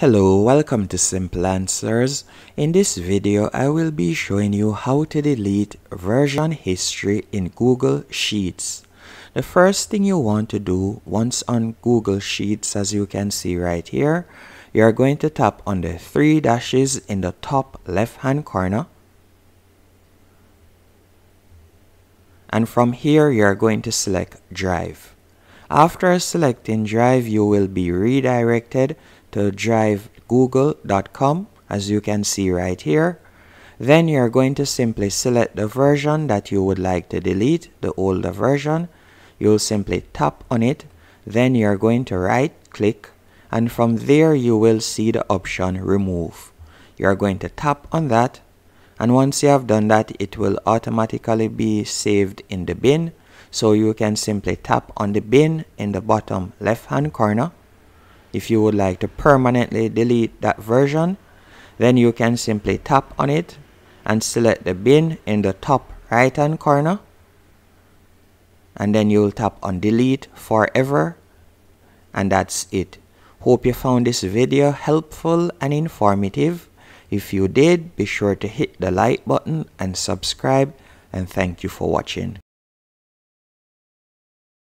Hello, welcome to Simple Answers. In this video, I will be showing you how to delete version history in Google Sheets. The first thing you want to do once on Google Sheets, as you can see right here, you are going to tap on the three dashes in the top left hand corner. And from here, you are going to select Drive. After selecting Drive, you will be redirected to drivegoogle.com as you can see right here. Then you're going to simply select the version that you would like to delete, the older version. You'll simply tap on it. Then you're going to right click and from there you will see the option remove. You're going to tap on that and once you have done that it will automatically be saved in the bin so you can simply tap on the bin in the bottom left hand corner if you would like to permanently delete that version, then you can simply tap on it and select the bin in the top right hand corner and then you'll tap on delete forever and that's it. Hope you found this video helpful and informative. If you did, be sure to hit the like button and subscribe and thank you for watching.